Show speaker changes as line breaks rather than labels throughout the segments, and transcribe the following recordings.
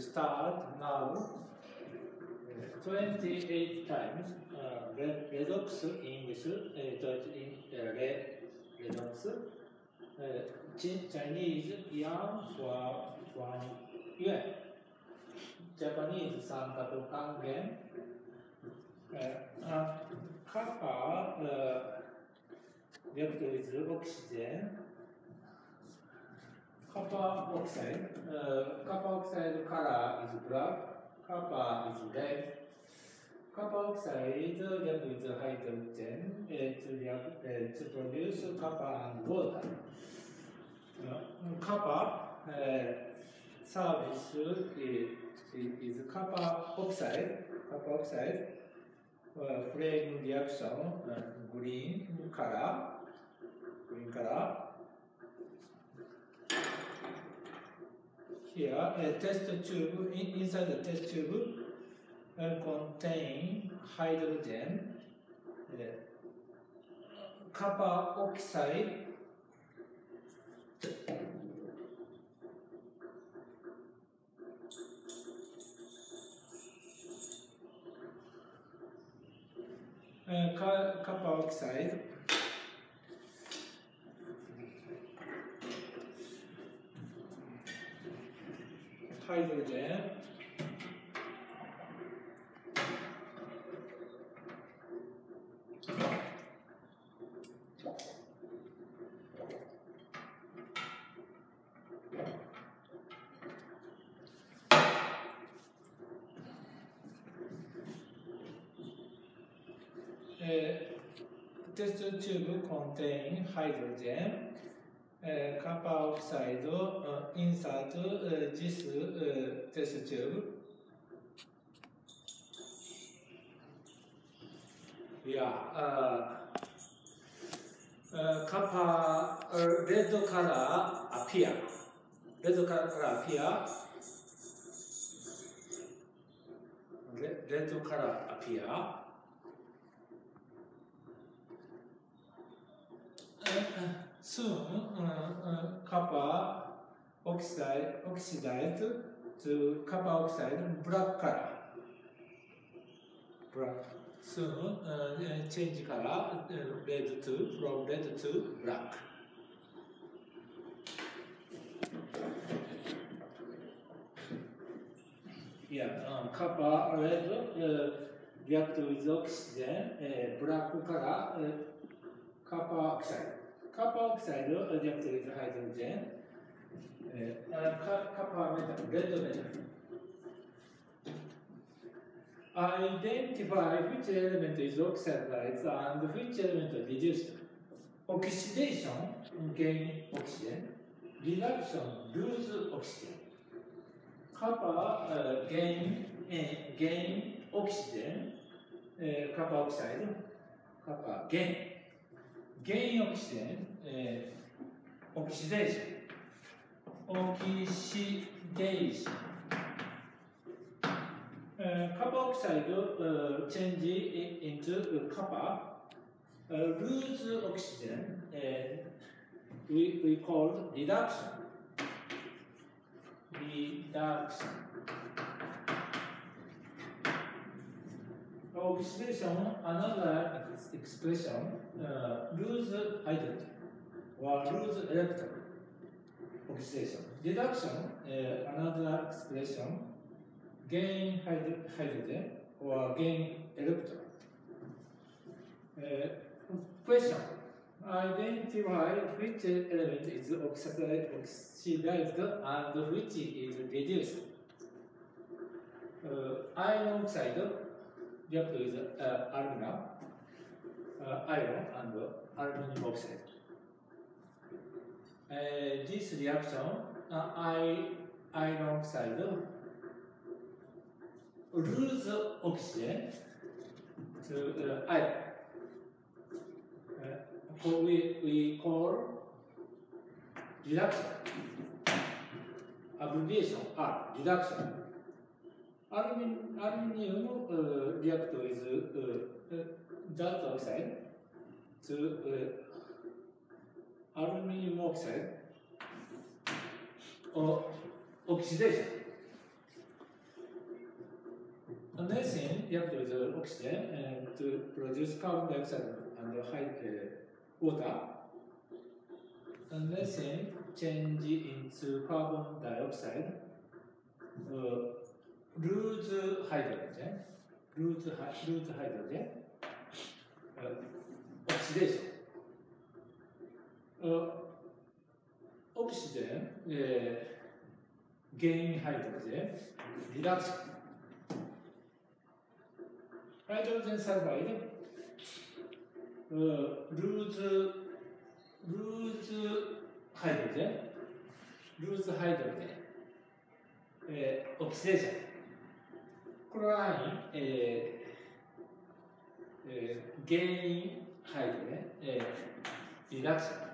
start now. 28 times uh, redox English, uh, in, uh, redox, uh, Chinese yuan for one yuan, Japanese san kato kangen, uh, uh, copper uh, react with oxygen, copper oxide, uh, copper oxide color is black, copper is red, copper oxide react with hydrogen uh, to, react, uh, to produce copper and water. Uh, copper uh, service is, is copper oxide, copper oxide uh, flame reaction uh, green color, green color. Here, a test tube, in, inside the test tube, uh, contain hydrogen, uh, copper oxide, uh, copper oxide, uh, test tube contain hydrogen, uh, copper oxide uh, insert uh, this uh, test tube. Yeah, uh, uh, copper uh, red color appear. Red color appear. Red, red color appear. Soon uh, uh, copper oxide oxidized to copper oxide black color. Black. Soon uh, change color uh, red to from red to black. Yeah, uh, copper red uh, react with oxygen, uh, black color, uh, copper oxide. Copper oxide react with hydrogen, uh, uh, ca- copper metal, red metal. Identify which element is oxidized and which element is reduced. Oxidation gain oxygen, reduction lose oxygen. Copper uh, gain uh, gain oxygen, uh, copper oxide, copper gain. Gain oxygen, えー、オキシゼーション。オキシゼーション。Uh, copper oxide uh, changes into copper, uh, lose oxygen, and we, we call reduction. Reduction. Oxidation, another expression, uh, lose hydrogen or lose electron. Oxidation. Reduction, uh, another expression, gain hydro- hydrogen or gain electron. Uh, question. Identify which element is oxidized, oxidized and which is reduced. Uh, iron oxide with uh, aluminum, uh, iron and aluminum oxide. This reaction, I, iron oxide lose oxygen to uh, iron. Uh, we, we call reduction. Abbreviation R, reduction. Aluminum, aluminum uh, react with uh, uh, that oxide to uh, aluminum oxide or oxidation. methane react with oxygen and to produce carbon dioxide and high, uh, water. Methane change into carbon dioxide, uh, lose hydrogen, lose, lose hydrogen, uh, oxidation. オプシジェン、えー、原因ハイドロジェン、リラクション。ハイドロジェンサルバイで、ルーズ、ルーズハイドロジェン、ルーズハイドロジェン、えー、オキシジェン。これは、ええ、原因ハイドロジェン、え、リラクション。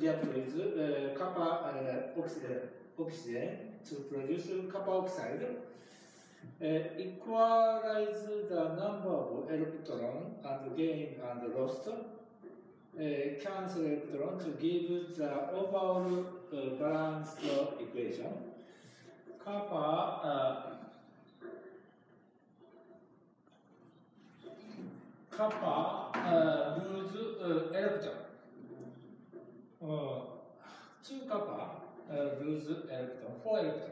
えー、react with、uh, copper uh, oxide, to produce copper oxide. Uh, equalize the number of electron and gain and lost. Uh, cancel electron to give the overall uh, balanced equation. Copper uh, copper uh, lose uh, electron. Uh, two copper lose electron, four electron.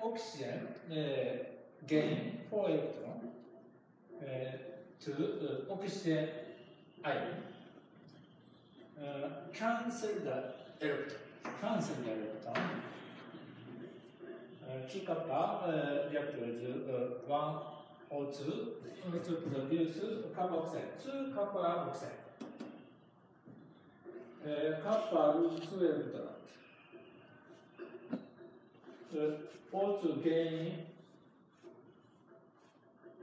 Oxygen gain four electron to oxygen ion. Cancel the electron. Cancel the electron. Two copper uh, react with uh, one O2 to produce copper oxide, えー、カッパー・ルース・ウェルター。オーツ・ゲイン・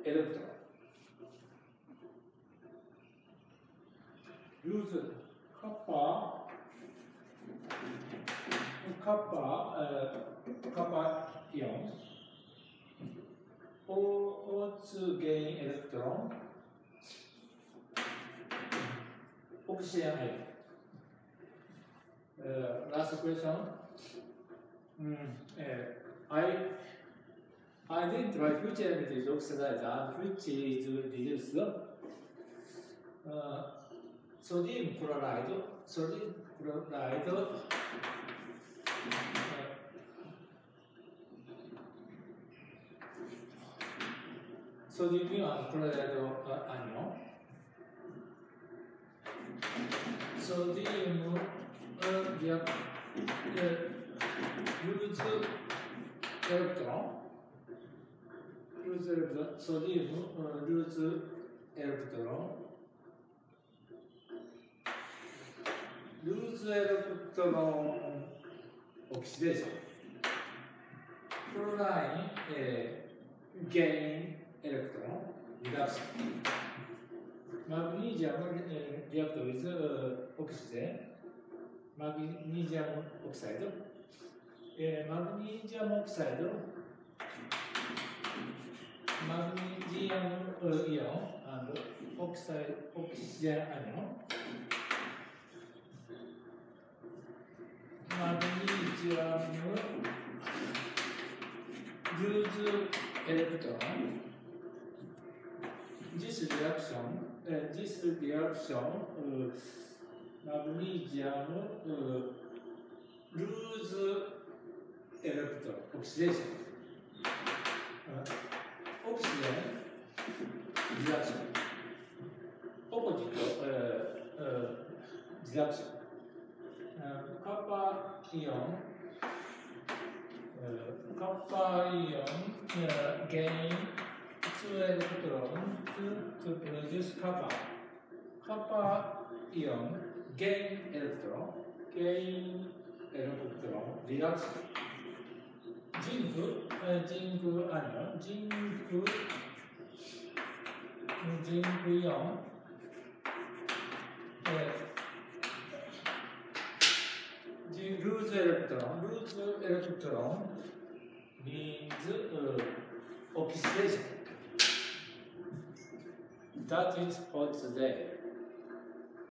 エレクトラ。ユーズ・カッパー・カッパー・えー、カッパー・イオン。オーツ・ゲイン・エレクトロン。オクシアン・エレクトラ。Uh, last question. Mm, uh, I identify which element is oxidized and which is reduced. Uh, sodium chloride, sodium chloride, uh, sodium chloride uh, anion. Sodium 略でフルーツエレクトロンルーツエレクトロンソディウムルーズエレクトロン。ルーツエレクトロンオキシデーション。プロライン、え、ゲインエレクトロンリダクションマグニージアム、リアプトウィズオキシデンマグネジアムオキサイド、えー、マグネジアムオキサイド、マグネシアムイオンオキサイオキシアアニオン、マグネジアムルーズエレクトロン、this reaction, uh, this reaction uh, magnesium uh, lose electron oxidation. Oxygen reaction, opposite uh, uh, reaction. Copper ion, copper ion gain two electron to, to produce copper. Copper ion gain electron, gain electron reduction. Zinc, uh, zinc anion, zinc, zinc ion, uh, zinc lose electron, lose electron means uh, oxidation. That is for today.